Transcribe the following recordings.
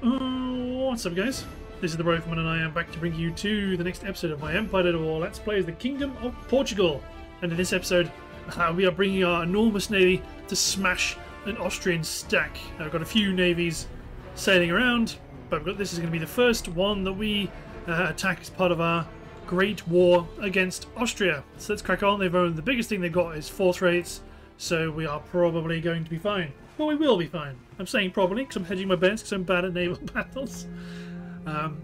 Uh, what's up, guys? This is the Rifleman, and I am back to bring you to the next episode of my Empire at War Let's Play as the Kingdom of Portugal. And in this episode, uh, we are bringing our enormous navy to smash an Austrian stack. I've got a few navies sailing around, but got, this is going to be the first one that we uh, attack as part of our great war against Austria. So let's crack on. They've owned the biggest thing they've got is fourth rates, so we are probably going to be fine. Well, we will be fine. I'm saying probably because I'm hedging my bets because I'm bad at naval battles. Um,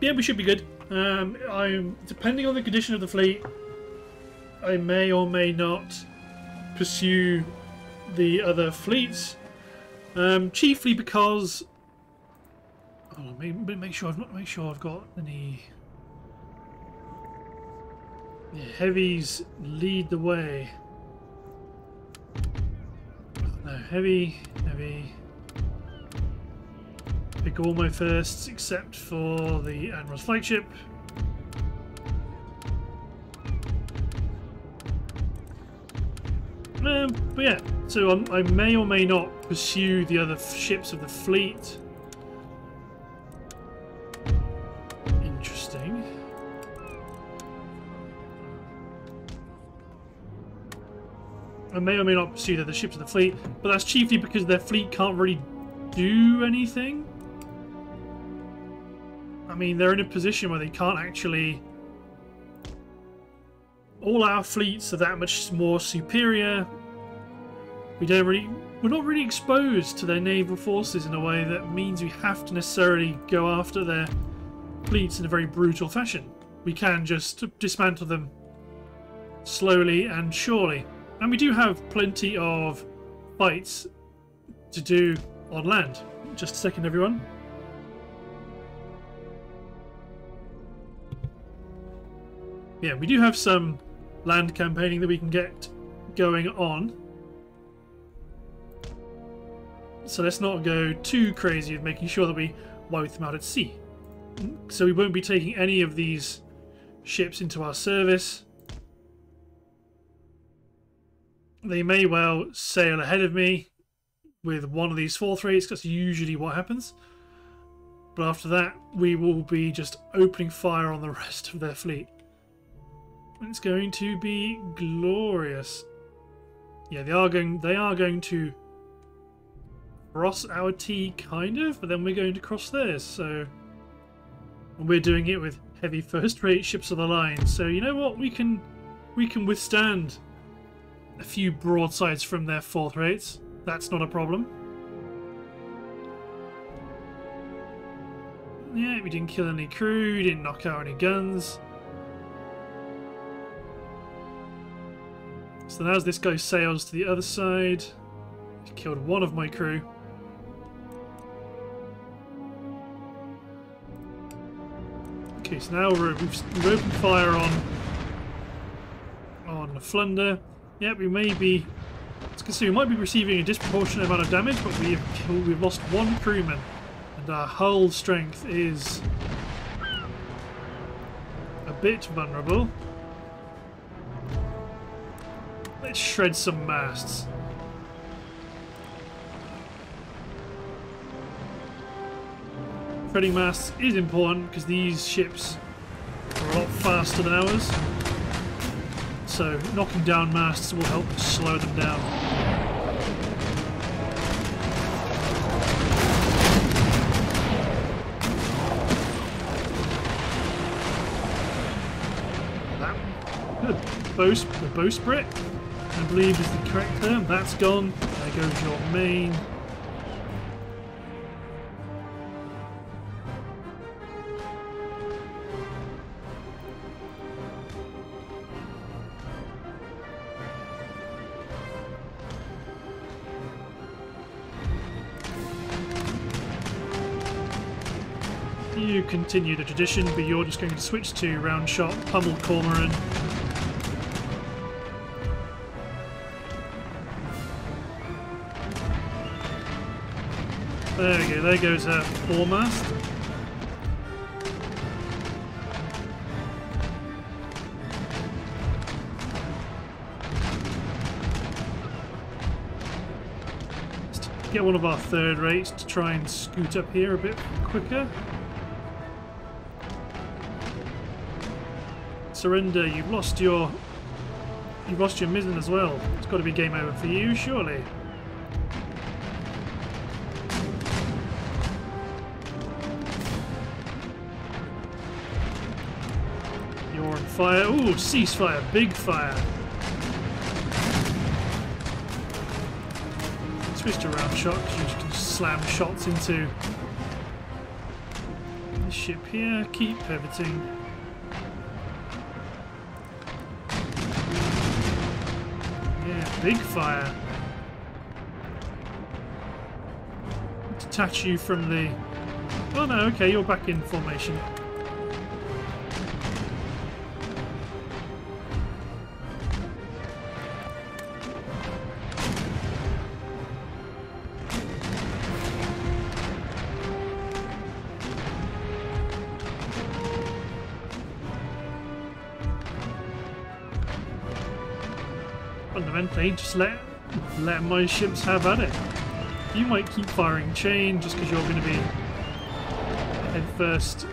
yeah, we should be good. Um, I'm depending on the condition of the fleet. I may or may not pursue the other fleets, um, chiefly because. Oh, make, make sure I've not make sure I've got any. The heavies lead the way. No, heavy, heavy. Pick all my firsts except for the Admiral's flagship. Um, but yeah, so um, I may or may not pursue the other ships of the fleet. I may or may not pursue the ships of the fleet, but that's chiefly because their fleet can't really do anything. I mean, they're in a position where they can't actually all our fleets are that much more superior. We don't really, we're not really exposed to their naval forces in a way that means we have to necessarily go after their fleets in a very brutal fashion. We can just dismantle them slowly and surely. And we do have plenty of fights to do on land. Just a second, everyone. Yeah, we do have some land campaigning that we can get going on. So let's not go too crazy with making sure that we wipe them out at sea. So we won't be taking any of these ships into our service. They may well sail ahead of me with one of these fourth rates, that's usually what happens. But after that, we will be just opening fire on the rest of their fleet. It's going to be glorious. Yeah, they are going. They are going to cross our T, kind of, but then we're going to cross theirs. So we're doing it with heavy first-rate ships of the line. So you know what? We can we can withstand a few broadsides from their fourth rates. That's not a problem. Yeah, we didn't kill any crew, didn't knock out any guns. So now as this guy sails to the other side, he killed one of my crew. Okay, so now we're, we've, we've opened fire on on the Flunder. Yeah, we may be. Can see, we might be receiving a disproportionate amount of damage, but we've we've lost one crewman, and our hull strength is a bit vulnerable. Let's shred some masts. Shredding masts is important because these ships are a lot faster than ours. So knocking down masts will help slow them down. That good. Bow, the bowsprit I believe is the correct term. That's gone. There goes your main. Continue the tradition, but you're just going to switch to round shot, pummel Cormoran. There we go, there goes our foremast. get one of our third rates to try and scoot up here a bit quicker. Surrender, you've lost your you've lost your mizzen as well. It's got to be game over for you, surely. You're on fire. Ooh, ceasefire, big fire. Switch to round shot because you can slam shots into the ship here. Keep pivoting. Big fire. Detach you from the... Oh no, okay, you're back in formation. Just let let my ships have at it. You might keep firing chain just because you're going to be head first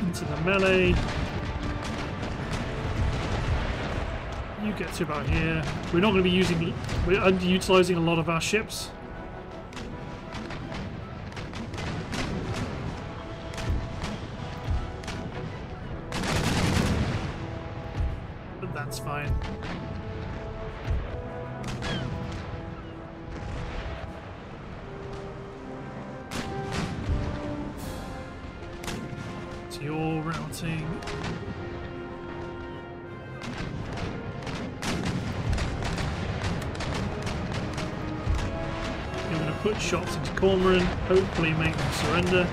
into the melee. You get to about here. We're not going to be using, we're underutilizing a lot of our ships. Put shots into Cormoran, hopefully make them surrender.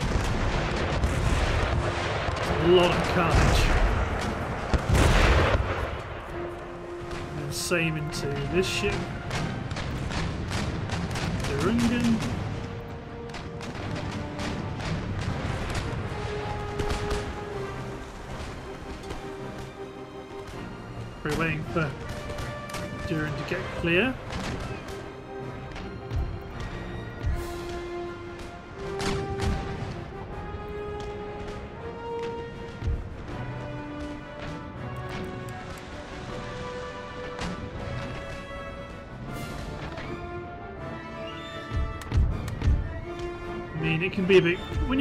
a lot of carnage. And same into this ship. Durungan. We're waiting for Duran to get clear.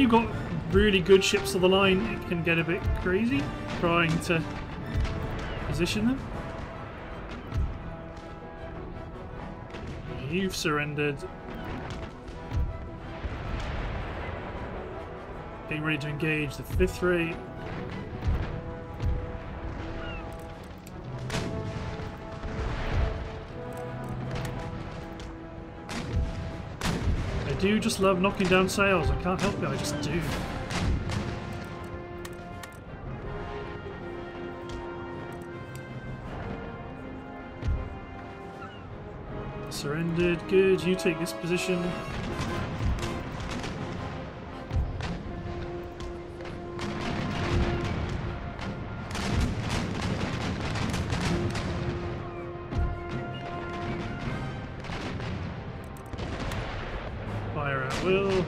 You've got really good ships of the line, it can get a bit crazy trying to position them. You've surrendered. Getting ready to engage the fifth rate. Do just love knocking down sails. I can't help it. I just do. Surrendered. Good. You take this position. Will.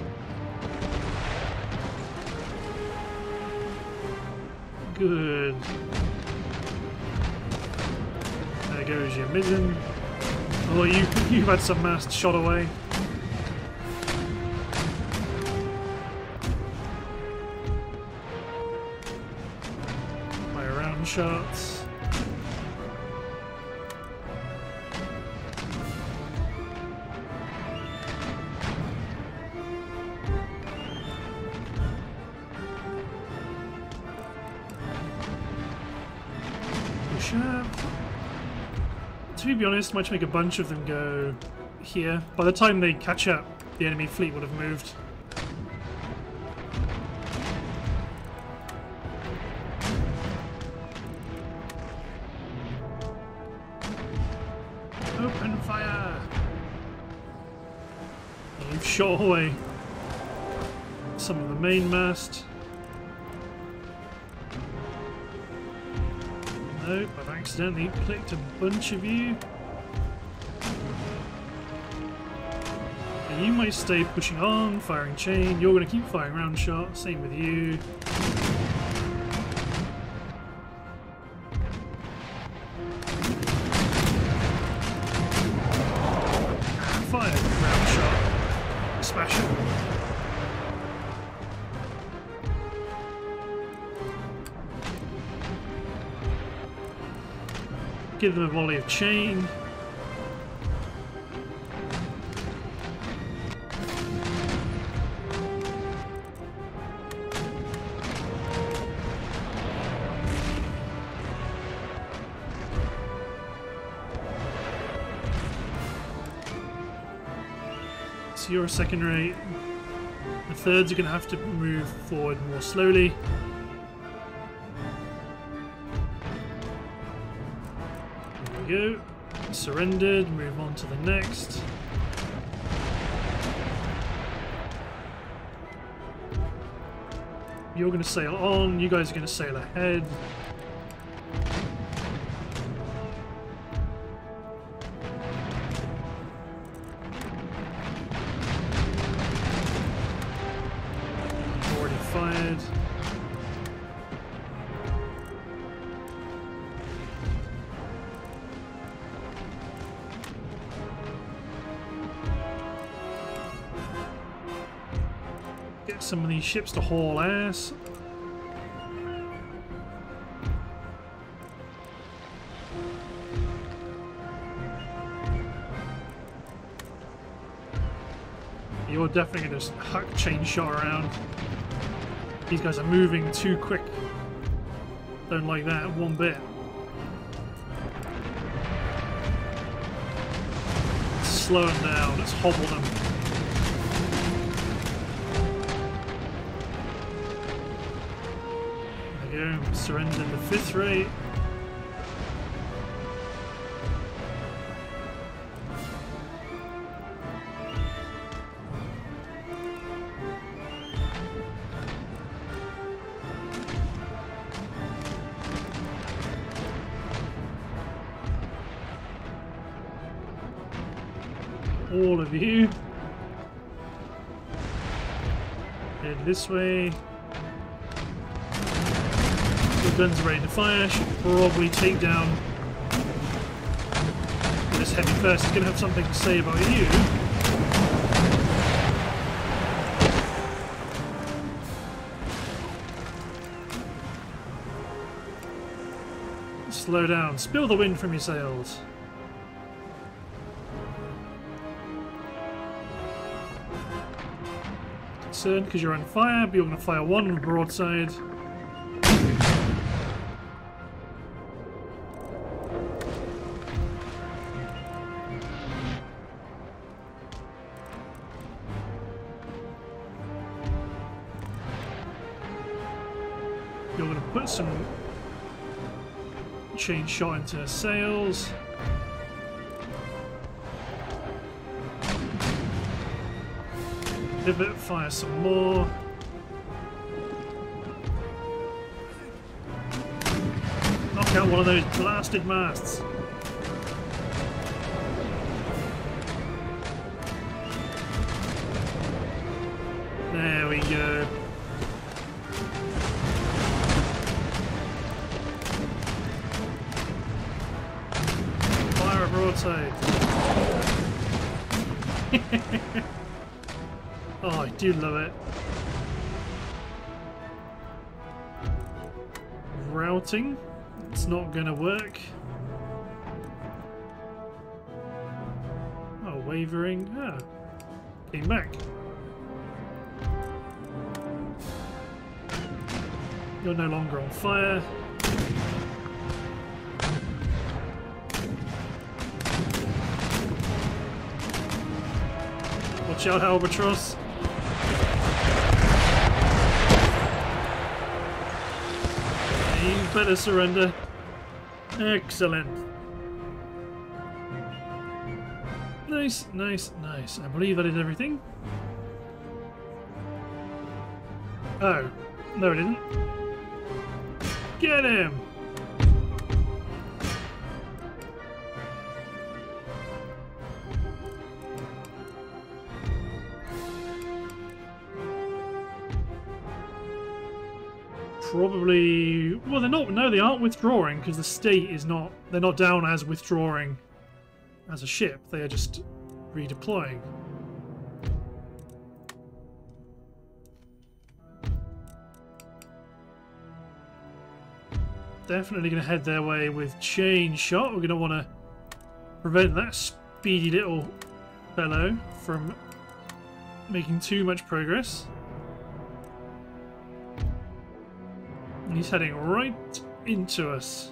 Good. There goes your mizzen. Oh, you you've had some mast shot away. My round shots. Be honest, might make a bunch of them go here. By the time they catch up, the enemy fleet would have moved. Open fire! You've shot away some of the main mast. Accidentally clicked a bunch of you. you might stay pushing on, firing chain. You're going to keep firing round shot. Same with you. Give them a volley of chain. So you're a second rate. The thirds are going to have to move forward more slowly. Surrendered. Move on to the next. You're going to sail on. You guys are going to sail ahead. Ships to haul ass. You're definitely going to huck chain shot around. These guys are moving too quick. Don't like that one bit. Slow them down. Let's hobble them. Surrendered the fifth rate. all of you. Head this way. Guns ready to fire. Should probably take down this heavy first. He's going to have something to say about you. Slow down. Spill the wind from your sails. concerned because you're on fire, but you're going to fire one broadside. Chain shot into sails. Pivot, fire some more. Knock out one of those blasted masts. Broadside. Oh, I do love it. Routing. It's not gonna work. Oh, wavering. Ah. Came back. You're no longer on fire. Watch out, Albatross. You better surrender. Excellent. Nice, nice, nice. I believe I did everything. Oh, no I didn't. Get him! Probably well they're not no they aren't withdrawing because the state is not they're not down as withdrawing as a ship. They are just redeploying. Definitely going to head their way with chain shot. We're going to want to prevent that speedy little fellow from making too much progress He's heading right into us.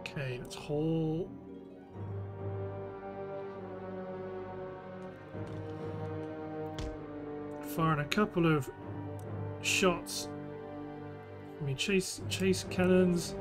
Okay, let's hold firing a couple of shots. I mean, chase chase cannons.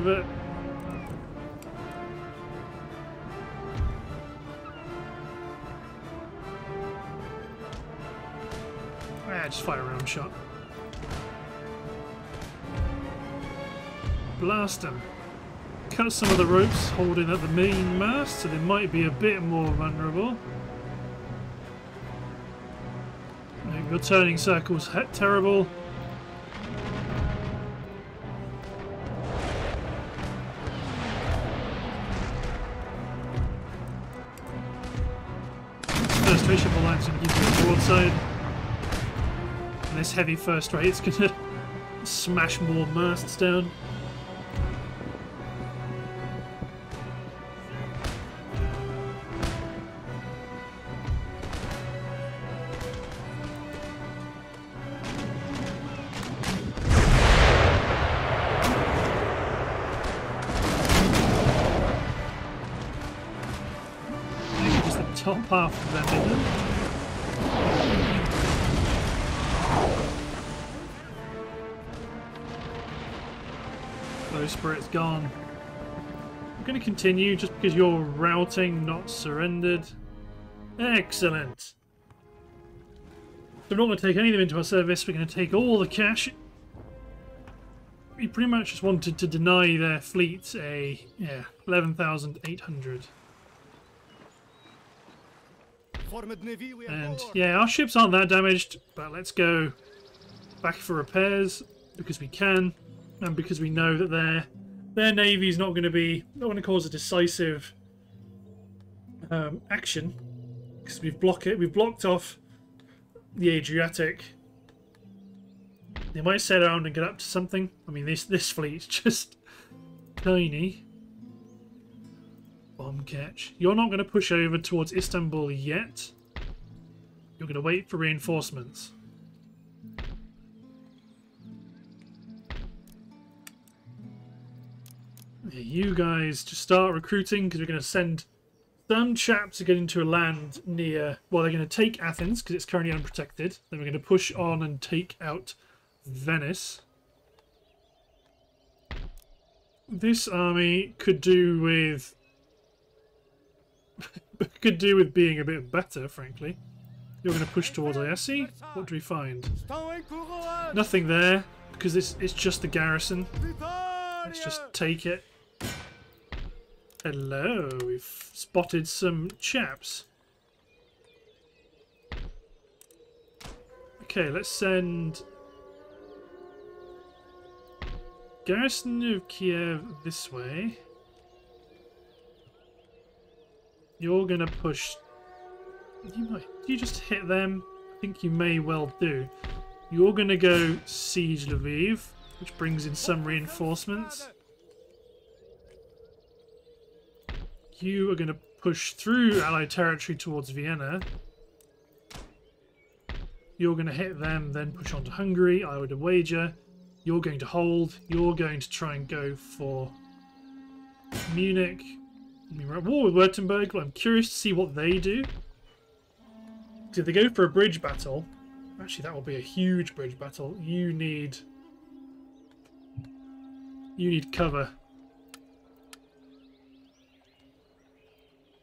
Pivot. Ah, just fire a round shot. Blast them. Cut some of the ropes holding at the main mast so they might be a bit more vulnerable. Your turning circle's terrible. Broadside. And this heavy first rate is to smash more masts down. top half of them, Spirit's gone. I'm going to continue just because you're routing, not surrendered. Excellent. So we're not going to take any of them into our service. We're going to take all the cash. We pretty much just wanted to deny their fleet a, yeah, 11,800. And yeah, our ships aren't that damaged, but let's go back for repairs because we can and because we know that their their navy is not going to be not going to cause a decisive um, action because we've blocked it. We've blocked off the Adriatic. They might set around and get up to something. I mean, this this fleet's just tiny. Bomb catch. You're not going to push over towards Istanbul yet. You're going to wait for reinforcements. You guys just start recruiting because we're going to send some chaps to get into a land near. Well, they're going to take Athens because it's currently unprotected. Then we're going to push on and take out Venice. This army could do with could do with being a bit better, frankly. You're going to push towards Iasi. What do we find? Nothing there because it's it's just the garrison. Let's just take it. Hello, we've spotted some chaps. Okay, let's send Garrison of Kiev this way. You're gonna push... You might... You just hit them? I think you may well do. You're gonna go siege Lviv, which brings in some reinforcements. You are going to push through Allied territory towards Vienna. You're going to hit them, then push on to Hungary, I would wager. You're going to hold. You're going to try and go for Munich. We're at war with Württemberg, I'm curious to see what they do. If they go for a bridge battle, actually that will be a huge bridge battle. You need you need cover.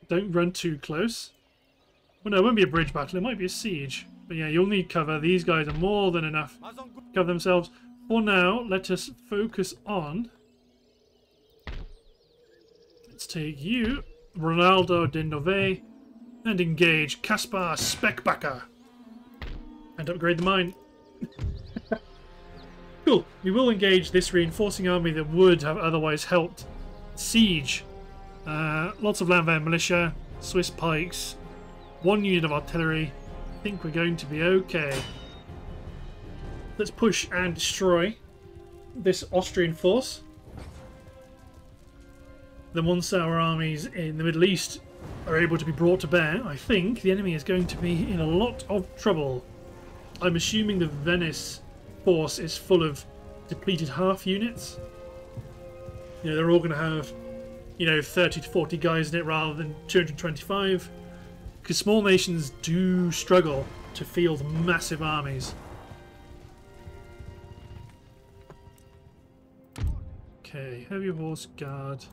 Don't run too close. Well, no, it won't be a bridge battle. It might be a siege. But yeah, you'll need cover. These guys are more than enough cover themselves. For now, let us focus on... Let's take you, Ronaldo de Nove, and engage Caspar Speckbacker. And upgrade the mine. cool. We will engage this reinforcing army that would have otherwise helped siege. Uh, lots of Landwehr militia, Swiss pikes, one unit of artillery. I think we're going to be okay. Let's push and destroy this Austrian force. Then once our armies in the Middle East are able to be brought to bear, I think the enemy is going to be in a lot of trouble. I'm assuming the Venice force is full of depleted half units. You know, they're all going to have, you know, 30 to 40 guys in it rather than 225. Because small nations do struggle to field massive armies. Okay, heavy horse guard.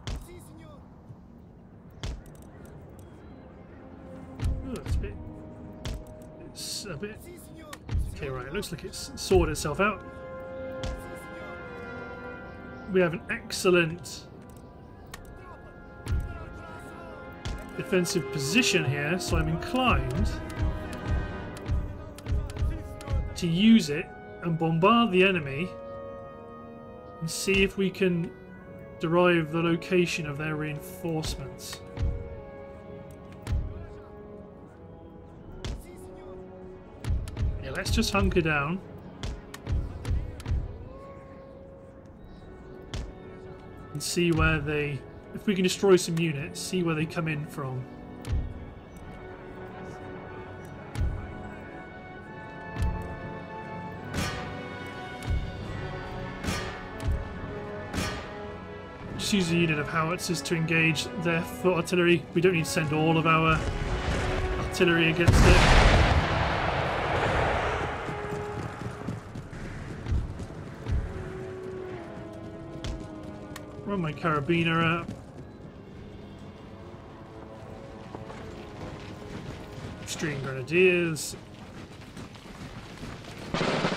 Oh, that's a bit. It's a bit. Okay, right. It looks like it's sorted itself out. We have an excellent defensive position here, so I'm inclined to use it and bombard the enemy and see if we can derive the location of their reinforcements. Yeah, let's just hunker down. And see where they... If we can destroy some units, see where they come in from. Just use a unit of howitzers to engage their foot artillery. We don't need to send all of our artillery against it. Run my carabinier out. String Grenadiers.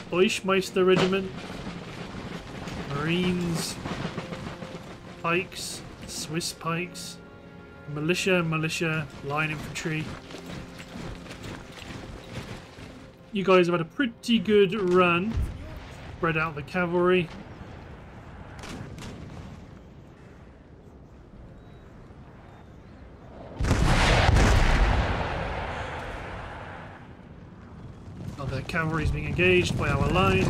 Eichmeister Regiment. Marines pikes, Swiss pikes, militia, militia, line infantry. You guys have had a pretty good run. Spread out the cavalry. Other cavalry is being engaged by our line.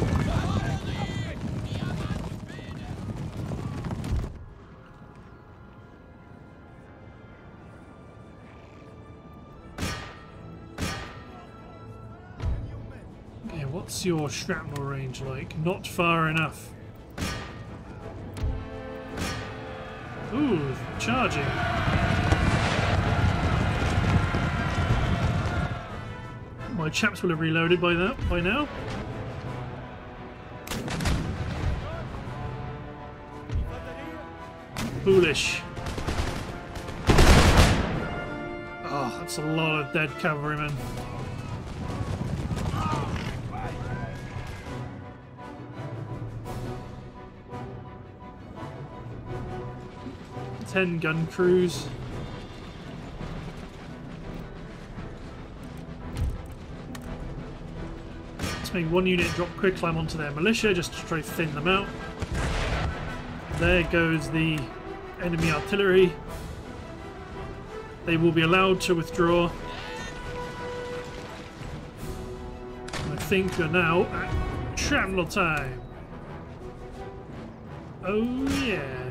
Okay, What's your shrapnel range like? Not far enough. Ooh, charging. My chaps will have reloaded by that by now. Foolish. Oh, that's a lot of dead cavalrymen. ten gun crews. One unit drop quick climb onto their militia just to try to thin them out. There goes the enemy artillery. They will be allowed to withdraw. I think we're now at shrapnel time. Oh yeah.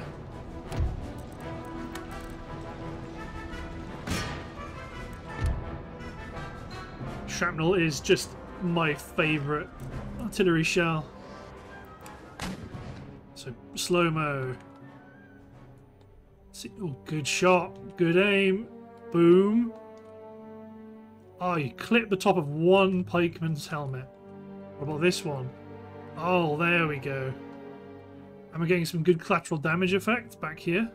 shrapnel is just my favourite artillery shell. So slow-mo. Oh, good shot. Good aim. Boom. Oh, you clip the top of one pikeman's helmet. What about this one? Oh, there we go. Am I getting some good collateral damage effect back here?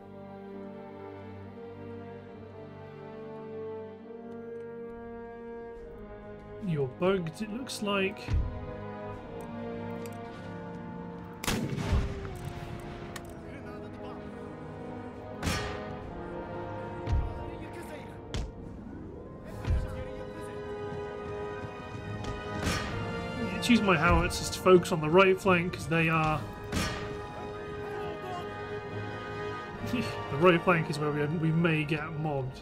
You're bugged, it looks like. Use my howitzers to focus on the right flank because they are... the right flank is where we, we may get mobbed.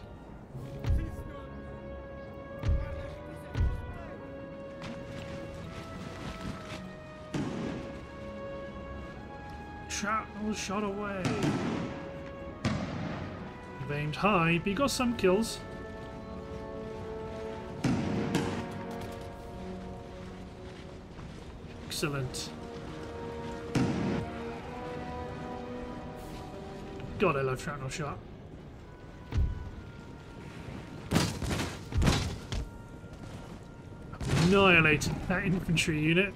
Was shot away. You've aimed high, but you got some kills. Excellent. God, I love shrapnel shot. Annihilated that infantry unit.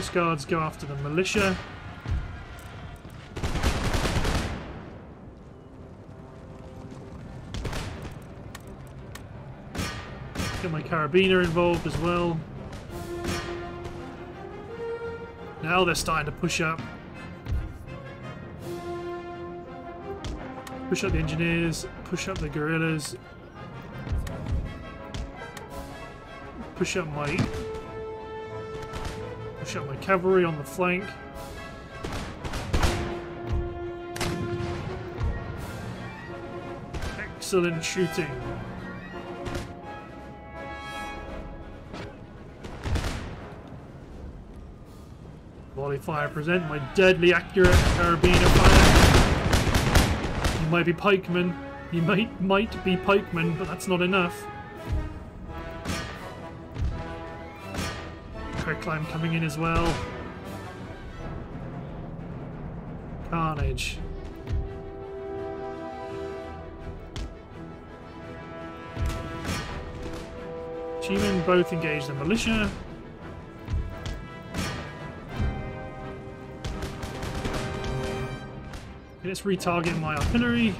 Horse guards go after the militia. Get my carabinier involved as well. Now they're starting to push up. Push up the engineers, push up the guerrillas. Push up my up my cavalry on the flank. Excellent shooting. Volley fire present my deadly accurate carabinier fire. You might be pikemen. You might might be pikemen, but that's not enough. Climb coming in as well. Carnage. G-men both engage the militia. Let's retarget my artillery.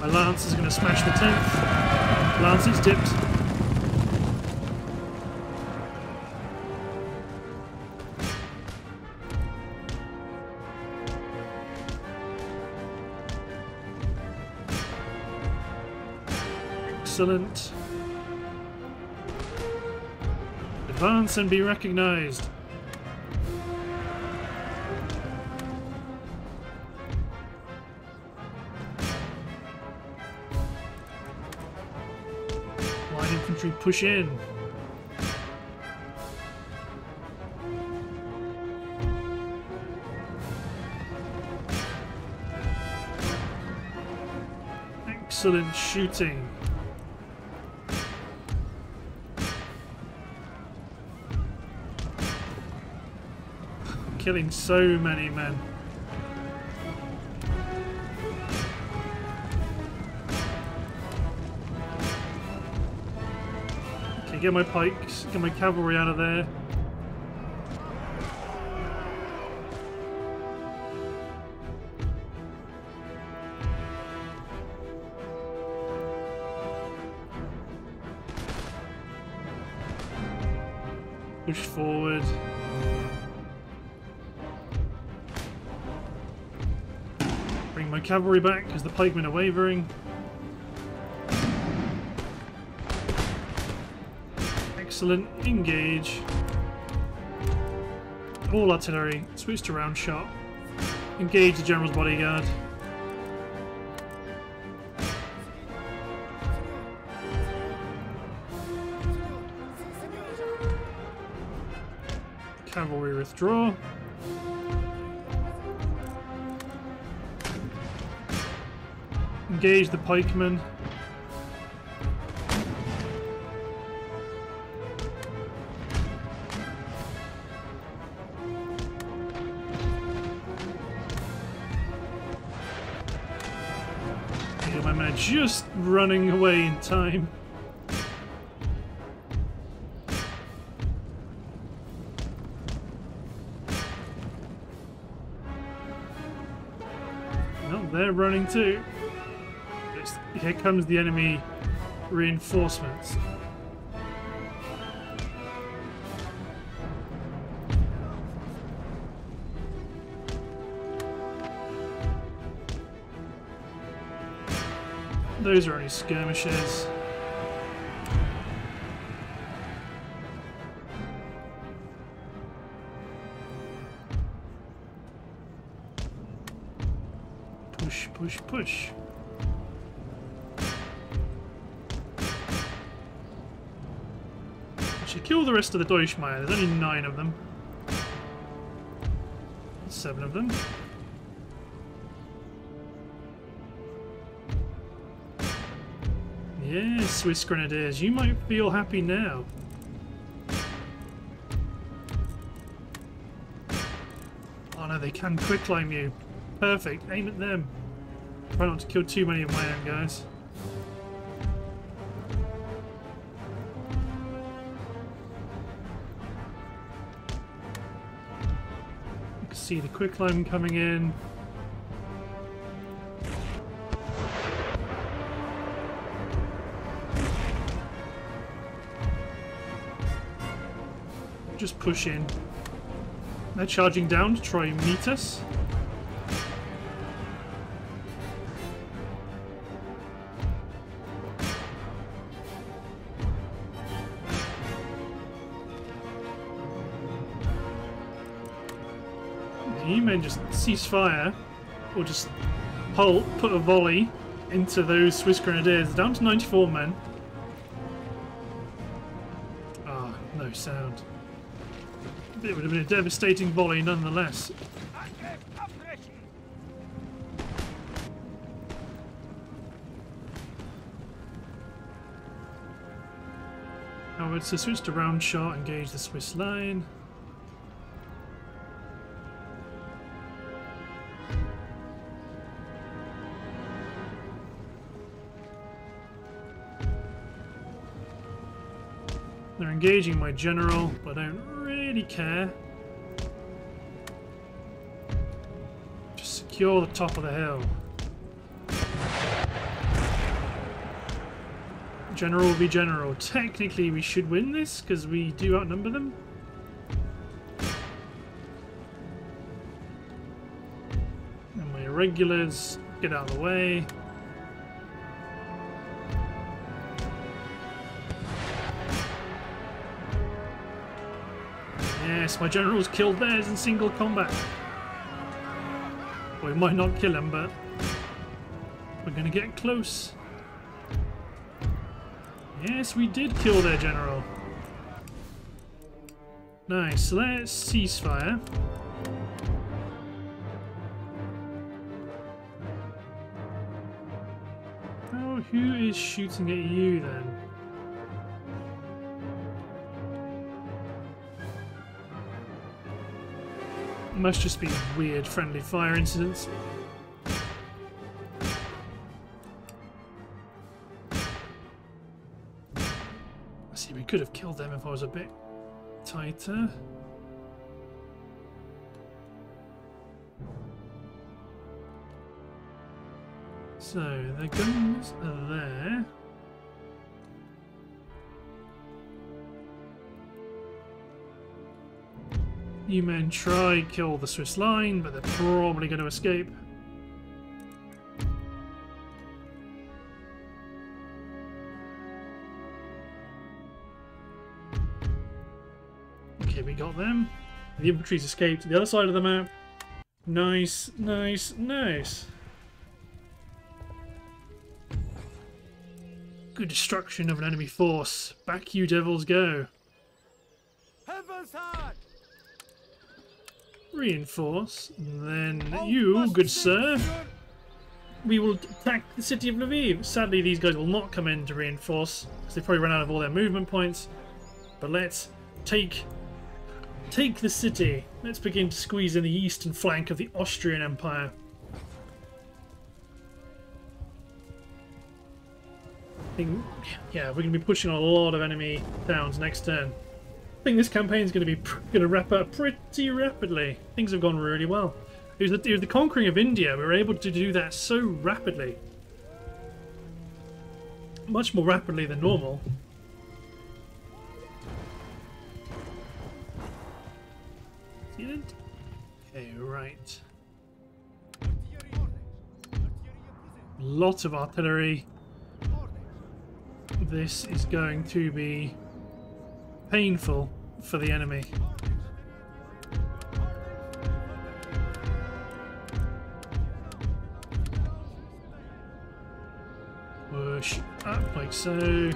My lance is going to smash the 10th. Lance is dipped. Excellent. Advance and be recognized. Push in. Excellent shooting. Killing so many men. Get my pikes, get my cavalry out of there. Push forward. Bring my cavalry back because the pikemen are wavering. Excellent. Engage. All artillery. Switch to round shot. Engage the general's bodyguard. Cavalry withdraw. Engage the pikemen. Just running away in time. No, they're running too. Here comes the enemy reinforcements. Those are only skirmishes. Push, push, push. Should kill the rest of the Deutschmeister. There's only nine of them. Seven of them. Yes, Swiss Grenadiers, you might feel happy now. Oh no, they can quicklime you. Perfect, aim at them. Try not to kill too many of my own guys. You can see the quicklime coming in. Just push in. They're charging down to try and meet us. You men just cease fire, or just pull, put a volley into those Swiss Grenadiers. Down to 94 men. Ah, no sound. It would have been a devastating volley nonetheless. Now it's a switch to round shot, engage the Swiss line. They're engaging my general, but I don't really care. Just secure the top of the hill. General be general. Technically, we should win this because we do outnumber them. And my irregulars get out of the way. Yes, my general's killed theirs in single combat. We might not kill him, but we're gonna get close. Yes, we did kill their general. Nice, let's ceasefire. Oh, who is shooting at you then? Must just be weird friendly fire incidents. I see, we could have killed them if I was a bit tighter. So, the guns are there. You men try kill the Swiss line, but they're probably going to escape. Okay, we got them. The infantry's escaped to the other side of the map. Nice, nice, nice. Good destruction of an enemy force. Back you devils go. Heavens hard! Reinforce. Then you, good sir, we will attack the city of Lviv. Sadly, these guys will not come in to reinforce because they've probably run out of all their movement points. But let's take take the city. Let's begin to squeeze in the eastern flank of the Austrian Empire. I think, yeah, we're going to be pushing a lot of enemy towns next turn. I think this campaign is going to be going to wrap up pretty rapidly. Things have gone really well. It was, the, it was the conquering of India. We were able to do that so rapidly. Much more rapidly than normal. Okay, right. Lot of artillery. This is going to be painful for the enemy. Push up ah, like so.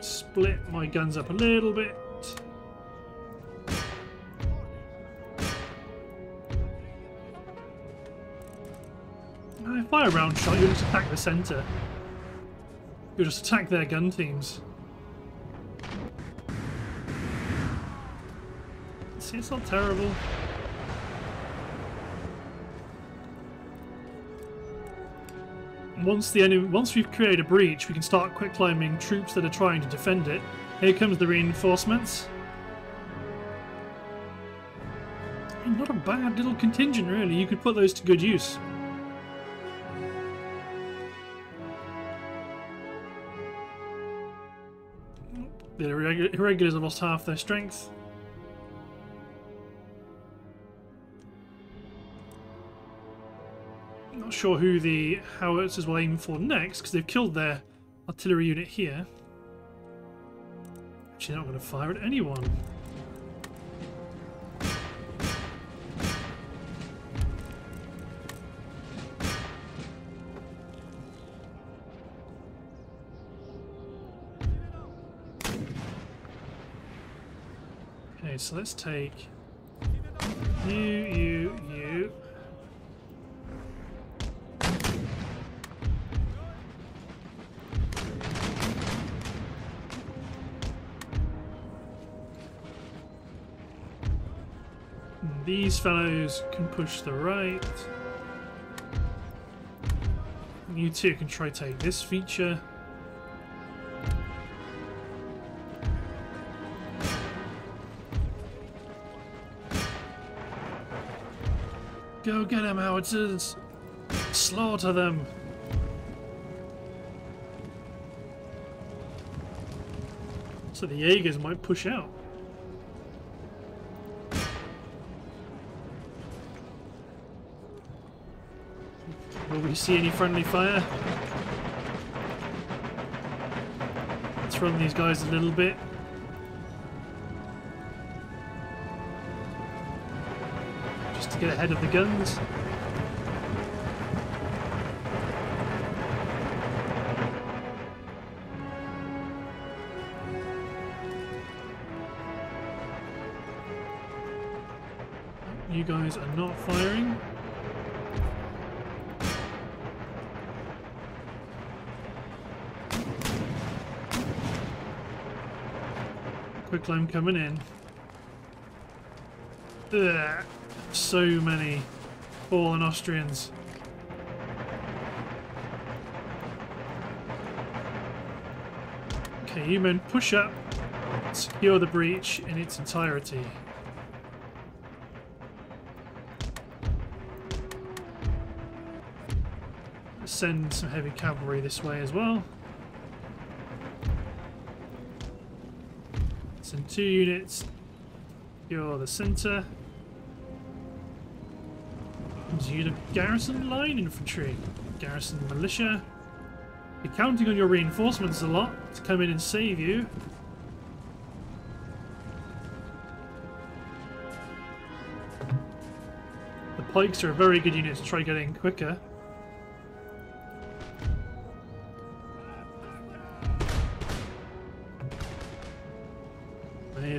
Split my guns up a little bit. Ah, fire round shot, you'll just attack the centre. You'll just attack their gun teams. See, it's not terrible. Once the enemy, once we've created a breach, we can start quickliming troops that are trying to defend it. Here comes the reinforcements. Not a bad little contingent, really. You could put those to good use. The irregulars have lost half their strength. Not sure who the howitzers will aim for next, because they've killed their artillery unit here. Actually, not going to fire at anyone. So let's take you, you, you. These fellows can push the right. You two can try take this feature. Go get them, howitzers! Slaughter them! So the Jaegers might push out. Will we see any friendly fire? Let's run these guys a little bit. Get ahead of the guns. You guys are not firing. Quicklime coming in. Ugh so many fallen Austrians. Okay, you men push up, secure the breach in its entirety. Send some heavy cavalry this way as well. Send two units, secure the centre. Unit of garrison line infantry, garrison militia. You're counting on your reinforcements a lot to come in and save you. The pikes are a very good unit to try getting quicker.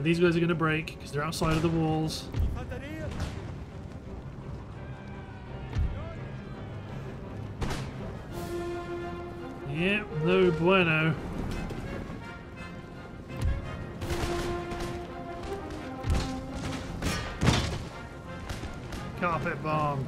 These guys are going to break because they're outside of the walls. No bueno. Carpet bomb.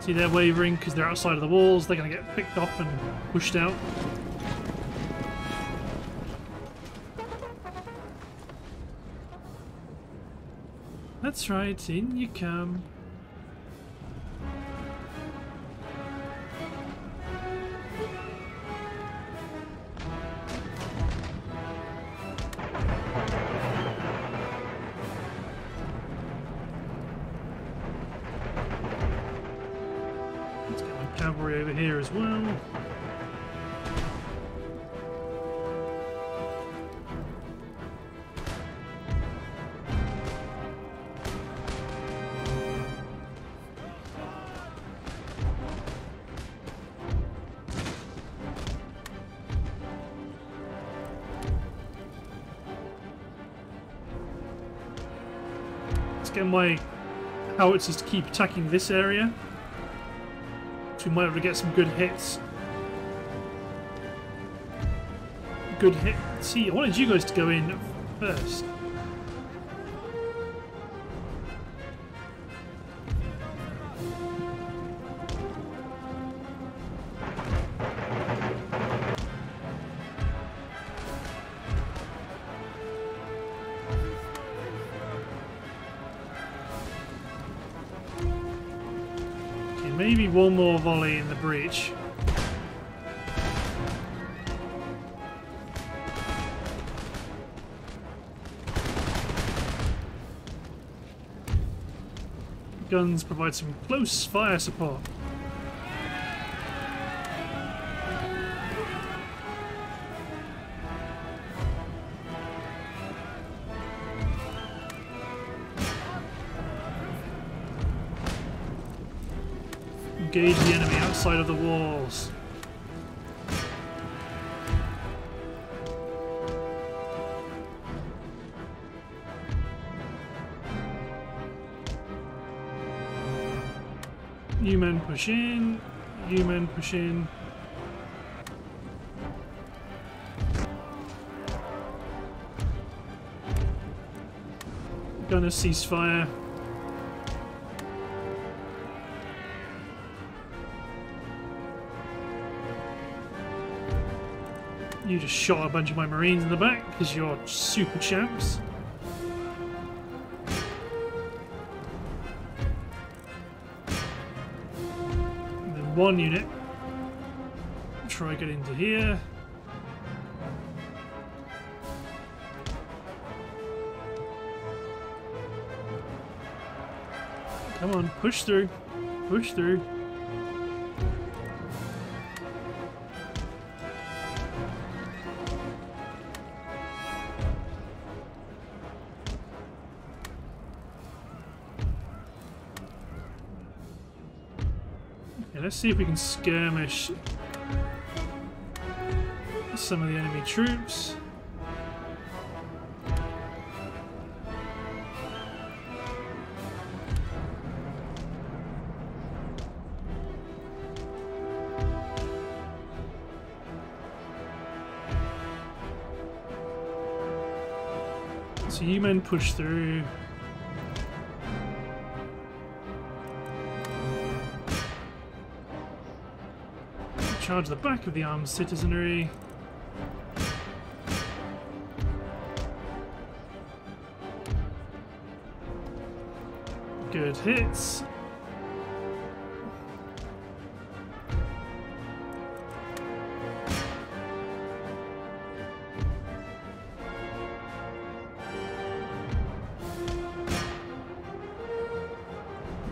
See, they're wavering because they're outside of the walls. They're going to get picked up and pushed out. That's right, in you come. Let's get my howitzers to keep attacking this area. So we might be able to get some good hits. Good hit. See, I wanted you guys to go in first. Guns provide some close fire support. Engage the enemy outside of the walls. Men push in. Gonna cease fire. You just shot a bunch of my marines in the back because you're super champs. One unit. Try get into here. Come on, push through. Push through. See if we can skirmish some of the enemy troops. So you men push through. Charge the back of the armed citizenry. Good hits.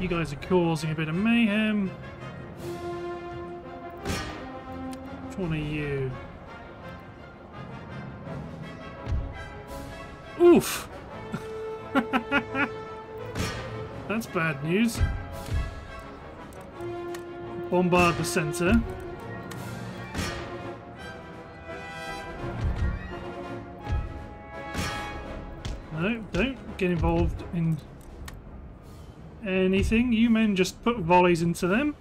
You guys are causing a bit of mayhem. One are you? Oof! That's bad news. bombard the centre. No, don't get involved in anything. You men just put volleys into them.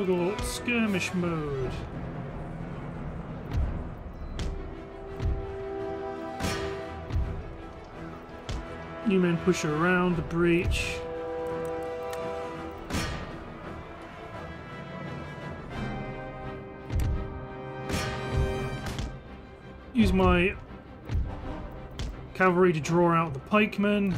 Toggle skirmish mode. You men push around the breach. Use my cavalry to draw out the pikemen.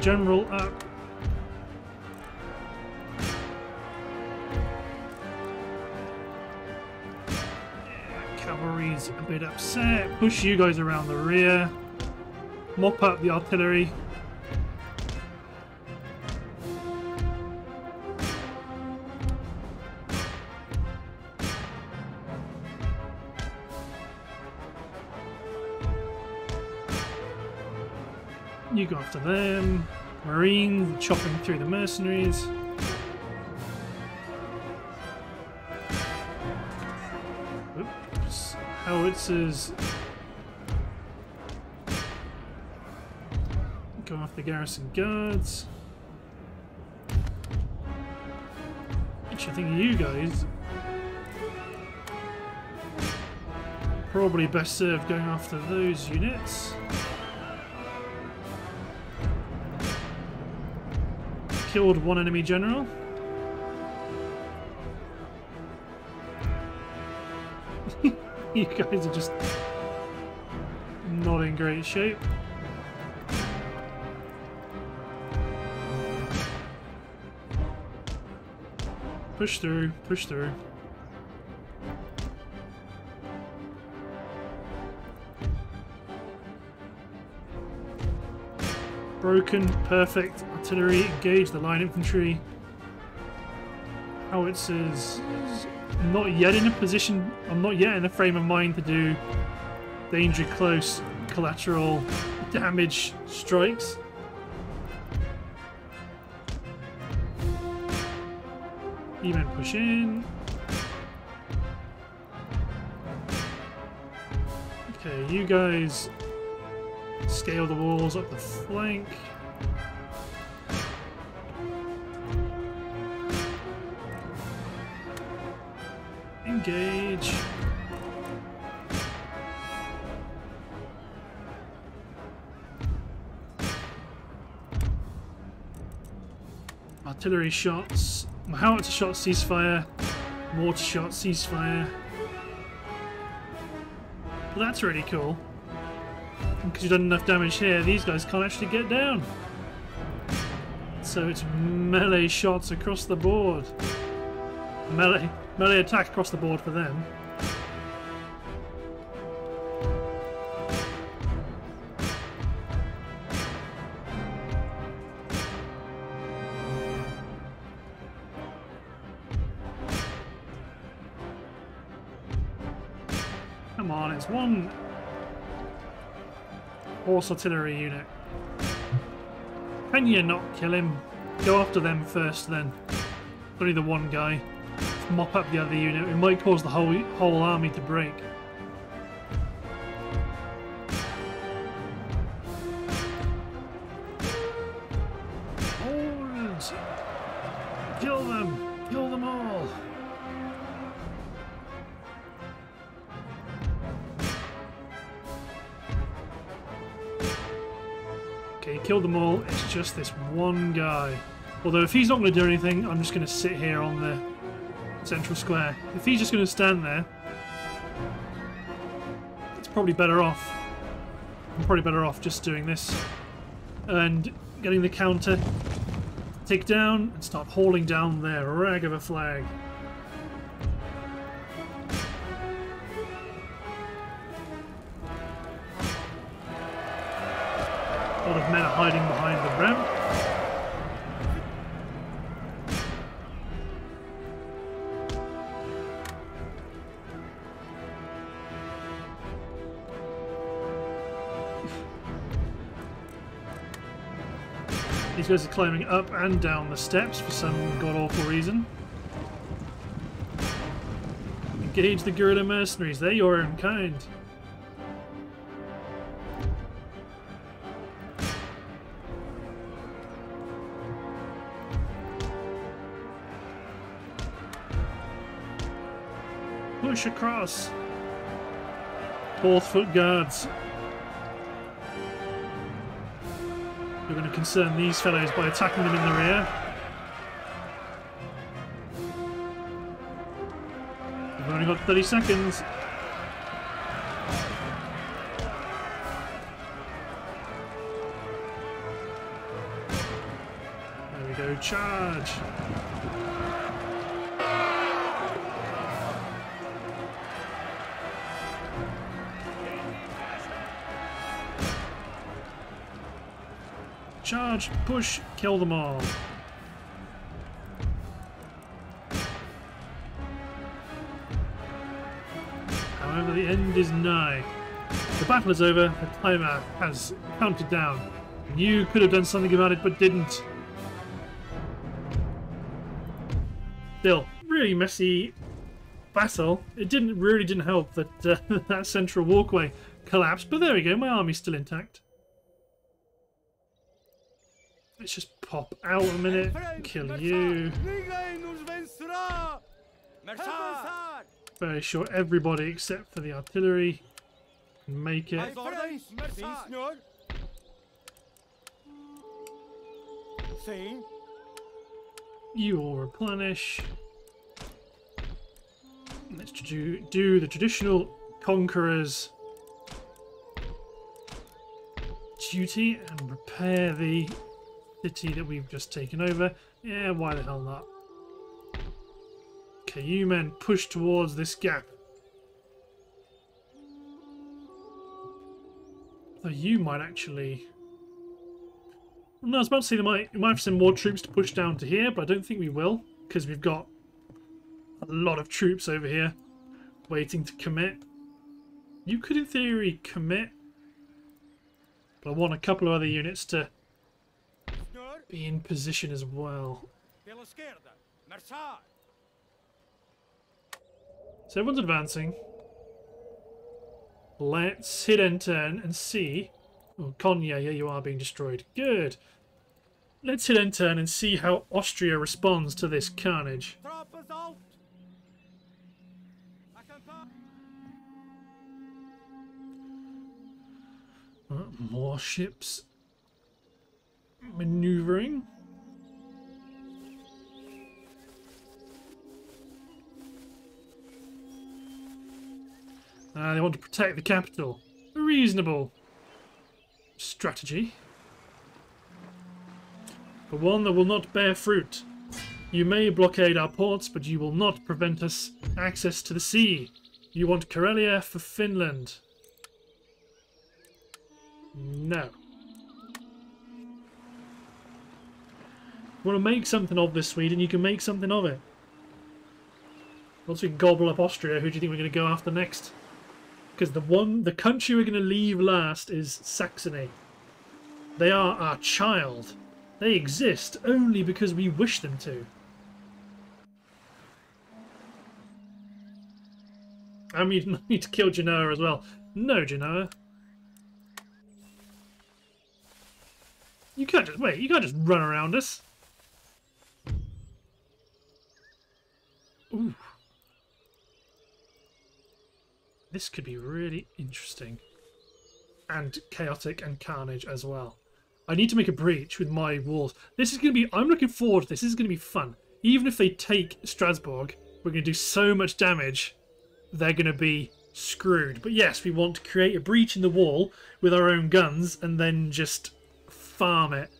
General up. Cavalry's a bit upset. Push you guys around the rear. Mop up the artillery. Chopping through the mercenaries. Oops. Howitzers. Go after the garrison guards. Which I think you guys probably best served going after those units. Killed one enemy general. you guys are just not in great shape. Push through, push through. Broken, perfect, artillery, engage the line infantry. Howitzers, not yet in a position, I'm not yet in a frame of mind to do danger close collateral damage strikes. Even push in. Okay, you guys scale the walls up the flank. Artillery shots. Howitzer shot ceasefire. Mortar shot ceasefire. Well, that's really cool. Because you've done enough damage here, these guys can't actually get down. So it's melee shots across the board. Melee, melee attack across the board for them. Come on, it's one horse artillery unit. Can you not kill him? Go after them first then. Only the one guy. Mop up the other unit. It might cause the whole whole army to break. Hold! Kill them! Kill them all! Okay, killed them all. It's just this one guy. Although if he's not going to do anything, I'm just going to sit here on the central square. If he's just going to stand there, it's probably better off. I'm probably better off just doing this and getting the counter, take down, and start hauling down their rag of a flag. A lot of men are hiding behind the ramp. These guys are climbing up and down the steps for some god-awful reason. Engage the guerrilla mercenaries. They're your own kind. Push across. Fourth foot guards. We're going to concern these fellows by attacking them in the rear. We've only got 30 seconds. There we go, charge! Charge, push, kill them all. However, the end is nigh. The battle is over, the timer has counted down. You could have done something about it, but didn't. Still, really messy battle. It didn't really didn't help that uh, that central walkway collapsed, but there we go, my army's still intact. Let's just pop out a minute, kill you. Very sure everybody except for the artillery can make it. You all replenish. Let's do, do the traditional conqueror's duty and repair the city that we've just taken over. Yeah, why the hell not? Okay, you men push towards this gap. So you might actually... No, I was about to say they might, we might have some more troops to push down to here, but I don't think we will, because we've got a lot of troops over here waiting to commit. You could, in theory, commit, but I want a couple of other units to be in position as well. So everyone's advancing. Let's hit and turn and see. Oh, Konya, yeah, you are being destroyed. Good. Let's hit and turn and see how Austria responds to this carnage. Uh, more ships maneuvering. Uh, they want to protect the capital. A reasonable strategy. But one that will not bear fruit. You may blockade our ports, but you will not prevent us access to the sea. You want Karelia for Finland. No. Want to make something of this Sweden, you can make something of it. Once we gobble up Austria, who do you think we're going to go after next? Because the one, the country we're going to leave last is Saxony. They are our child. They exist only because we wish them to. I mean, need to kill Genoa as well. No, Genoa. You can't just wait. You can't just run around us. Ooh. This could be really interesting. And chaotic and carnage as well. I need to make a breach with my walls. This is going to be... I'm looking forward to this. This is going to be fun. Even if they take Strasbourg, we're going to do so much damage, they're going to be screwed. But yes, we want to create a breach in the wall with our own guns and then just farm it.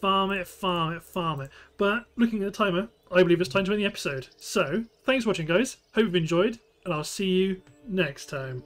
Farm it, farm it, farm it. But looking at the timer, I believe it's time to end the episode. So, thanks for watching guys, hope you've enjoyed, and I'll see you next time.